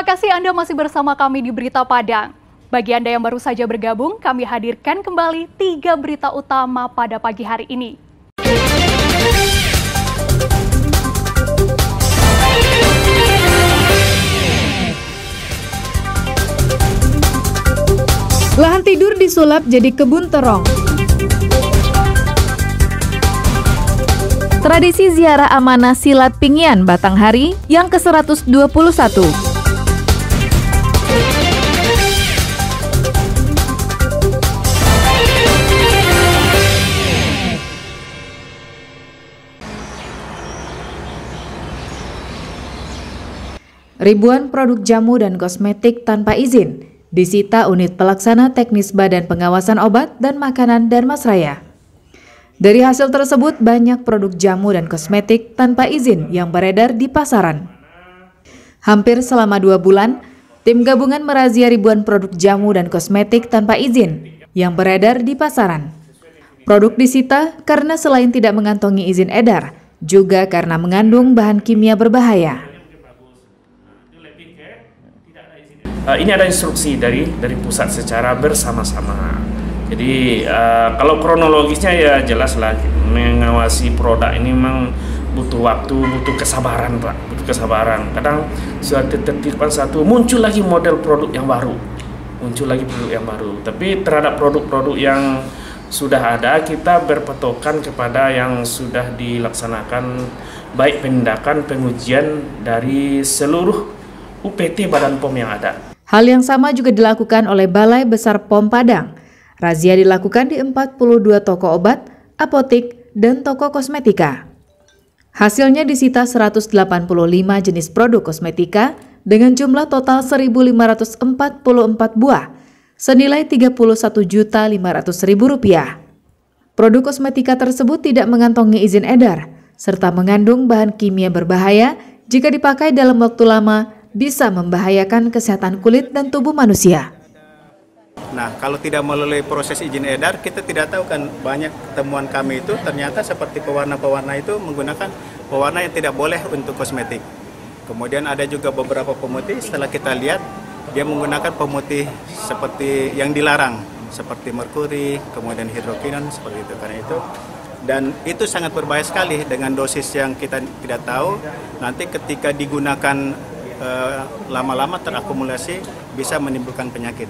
Terima kasih Anda masih bersama kami di Berita Padang. Bagi Anda yang baru saja bergabung, kami hadirkan kembali tiga berita utama pada pagi hari ini. Lahan tidur disulap jadi kebun terong. Tradisi ziarah amanah silat Pingyan Batanghari yang ke-121. Ribuan produk jamu dan kosmetik tanpa izin disita unit pelaksana teknis Badan Pengawasan Obat dan Makanan Darmasraya. Dari hasil tersebut, banyak produk jamu dan kosmetik tanpa izin yang beredar di pasaran. Hampir selama dua bulan, tim gabungan merazia ribuan produk jamu dan kosmetik tanpa izin yang beredar di pasaran. Produk disita karena selain tidak mengantongi izin edar, juga karena mengandung bahan kimia berbahaya. Uh, ini ada instruksi dari dari pusat secara bersama-sama. Jadi uh, kalau kronologisnya ya jelas lah mengawasi produk ini memang butuh waktu, butuh kesabaran pak, butuh kesabaran. Kadang sudah tertibkan satu muncul lagi model produk yang baru, muncul lagi produk yang baru. Tapi terhadap produk-produk yang sudah ada kita berpatokan kepada yang sudah dilaksanakan baik penindakan pengujian dari seluruh UPT Badan POM yang ada. Hal yang sama juga dilakukan oleh Balai Besar POM Padang. Razia dilakukan di 42 toko obat, apotik, dan toko kosmetika. Hasilnya disita 185 jenis produk kosmetika dengan jumlah total 1.544 buah, senilai Rp31.500.000. Produk kosmetika tersebut tidak mengantongi izin edar, serta mengandung bahan kimia berbahaya jika dipakai dalam waktu lama bisa membahayakan kesehatan kulit dan tubuh manusia. Nah, kalau tidak melalui proses izin edar, kita tidak tahu kan banyak temuan kami itu ternyata seperti pewarna-pewarna itu menggunakan pewarna yang tidak boleh untuk kosmetik. Kemudian ada juga beberapa pemutih setelah kita lihat dia menggunakan pemutih seperti yang dilarang seperti merkuri, kemudian hidrokinon seperti itu. Karena itu dan itu sangat berbahaya sekali dengan dosis yang kita tidak tahu. Nanti ketika digunakan lama-lama terakumulasi bisa menimbulkan penyakit.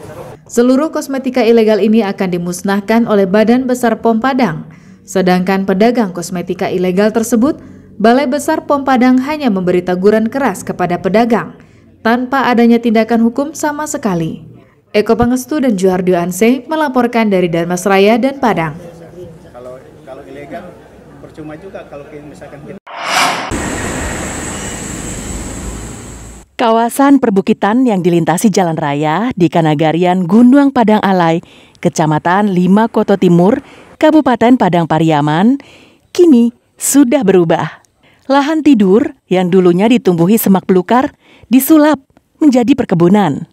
Seluruh kosmetika ilegal ini akan dimusnahkan oleh Badan Besar POM Padang. Sedangkan pedagang kosmetika ilegal tersebut, Balai Besar POM Padang hanya memberi teguran keras kepada pedagang tanpa adanya tindakan hukum sama sekali. Eko Pangestu dan Juhardio Anse melaporkan dari Darmasraya dan Padang. Kalau kalau ilegal percuma juga kalau misalkan kita Kawasan perbukitan yang dilintasi jalan raya di Kanagarian Gunung Padang Alai, Kecamatan Lima Koto Timur, Kabupaten Padang Pariaman, kini sudah berubah. Lahan tidur yang dulunya ditumbuhi semak belukar disulap menjadi perkebunan.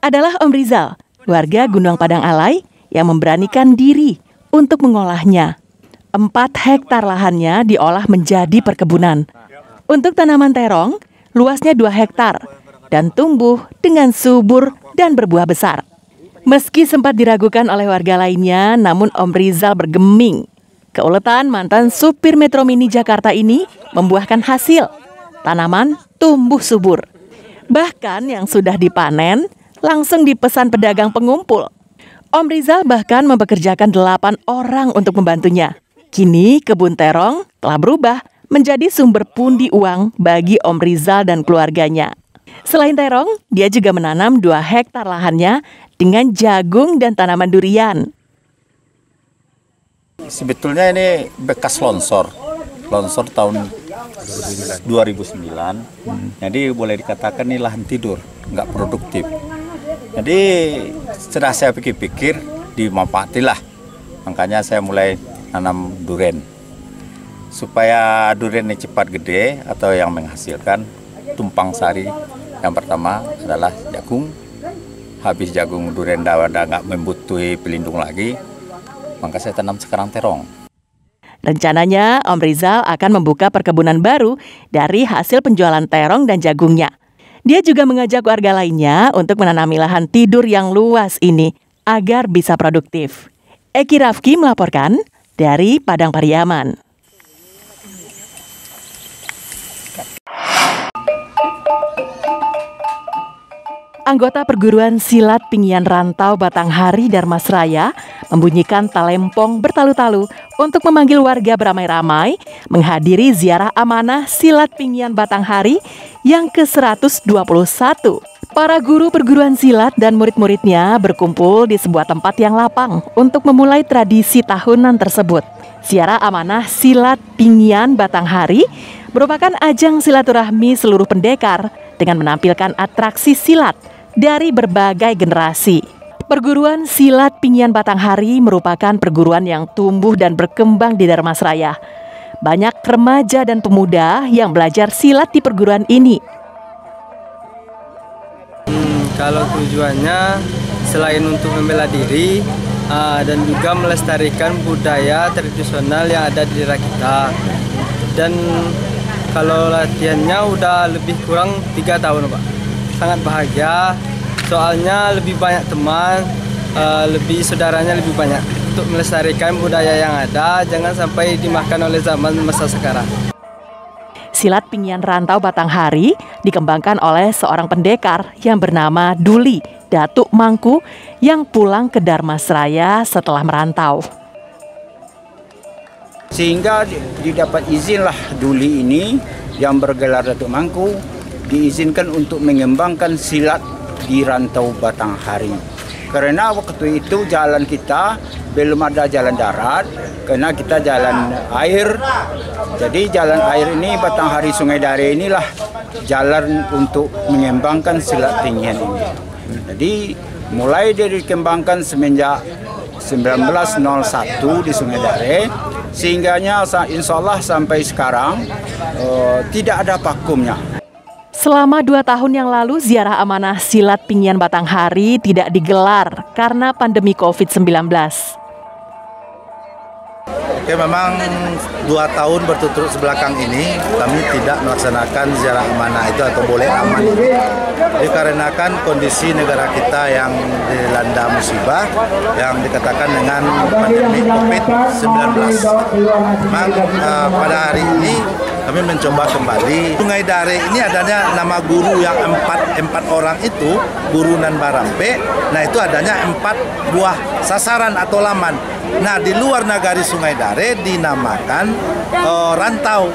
Adalah Om Rizal, warga Gunung Padang Alai yang memberanikan diri untuk mengolahnya. Empat hektar lahannya diolah menjadi perkebunan. Untuk tanaman terong, luasnya 2 hektar dan tumbuh dengan subur dan berbuah besar. Meski sempat diragukan oleh warga lainnya, namun Om Rizal bergeming. Keuletan mantan supir Metro Mini Jakarta ini membuahkan hasil. Tanaman tumbuh subur. Bahkan yang sudah dipanen langsung dipesan pedagang pengumpul. Om Rizal bahkan mempekerjakan delapan orang untuk membantunya. Kini kebun terong telah berubah menjadi sumber pundi uang bagi Om Rizal dan keluarganya. Selain terong, dia juga menanam dua hektar lahannya dengan jagung dan tanaman durian. Sebetulnya ini bekas longsor, longsor tahun 2009. Jadi boleh dikatakan ini lahan tidur, nggak produktif. Jadi setelah saya pikir-pikir, dimanfaatilah. Makanya saya mulai nanam duren supaya durian ini cepat gede atau yang menghasilkan tumpang sari yang pertama adalah jagung habis jagung durian dawa nggak membutuhi pelindung lagi maka saya tanam sekarang terong Rencananya, Om Rizal akan membuka perkebunan baru dari hasil penjualan terong dan jagungnya. Dia juga mengajak warga lainnya untuk menanami lahan tidur yang luas ini agar bisa produktif. Eki Rafki melaporkan dari Padang Pariaman. Anggota perguruan silat Pinggian Rantau Batanghari Darmasraya membunyikan talempong bertalu-talu untuk memanggil warga beramai-ramai menghadiri ziarah amanah silat Pinggian Batanghari yang ke-121. Para guru perguruan silat dan murid-muridnya berkumpul di sebuah tempat yang lapang untuk memulai tradisi tahunan tersebut. Ziarah amanah silat Pinggian Batanghari merupakan ajang silaturahmi seluruh pendekar dengan menampilkan atraksi silat dari berbagai generasi. Perguruan Silat Pinggian Batanghari merupakan perguruan yang tumbuh dan berkembang di Darmasraya. Banyak remaja dan pemuda yang belajar silat di perguruan ini. Hmm, kalau tujuannya selain untuk membela diri uh, dan juga melestarikan budaya tradisional yang ada di daerah kita. Dan kalau latihannya udah lebih kurang tiga tahun, Pak sangat bahagia soalnya lebih banyak teman, uh, lebih saudaranya lebih banyak untuk melestarikan budaya yang ada, jangan sampai dimakan oleh zaman masa sekarang. Silat Pinggian Rantau Batanghari dikembangkan oleh seorang pendekar yang bernama Duli Datuk Mangku yang pulang ke Darmasraya setelah merantau. Sehingga didapat izinlah Duli ini yang bergelar Datuk Mangku diizinkan untuk mengembangkan silat di rantau Batanghari. Karena waktu itu jalan kita belum ada jalan darat, karena kita jalan air. Jadi jalan air ini Batanghari Sungai Dare inilah jalan untuk mengembangkan silat tinggian ini. Jadi mulai dari dikembangkan semenjak 1901 di Sungai Dare sehingganya insya Allah sampai sekarang uh, tidak ada vakumnya. Selama dua tahun yang lalu, ziarah amanah silat Pinggian Batanghari tidak digelar karena pandemi COVID-19. Oke, memang dua tahun berturut-turut sebelakang ini kami tidak melaksanakan ziarah amanah itu atau boleh aman. Dikarenakan kondisi negara kita yang dilanda musibah yang dikatakan dengan pandemi COVID-19. Memang uh, pada hari ini kami mencoba kembali. Sungai Dare ini adanya nama guru yang empat, empat orang itu, guru nan barampe. Nah itu adanya empat buah sasaran atau laman. Nah di luar nagari Sungai Dare dinamakan uh, rantau.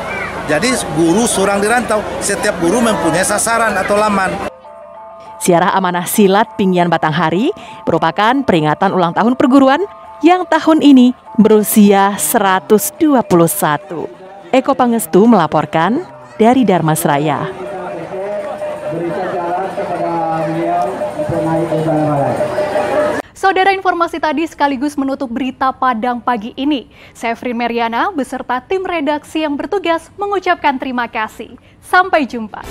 Jadi guru surang di rantau. Setiap guru mempunyai sasaran atau laman. Siarah Amanah Silat Pinggian Batanghari merupakan peringatan ulang tahun perguruan yang tahun ini berusia 121. Eko Pangestu melaporkan dari Darmasraya. Saudara informasi tadi sekaligus menutup berita Padang pagi ini. Saya Frin Meriana beserta tim redaksi yang bertugas mengucapkan terima kasih. Sampai jumpa.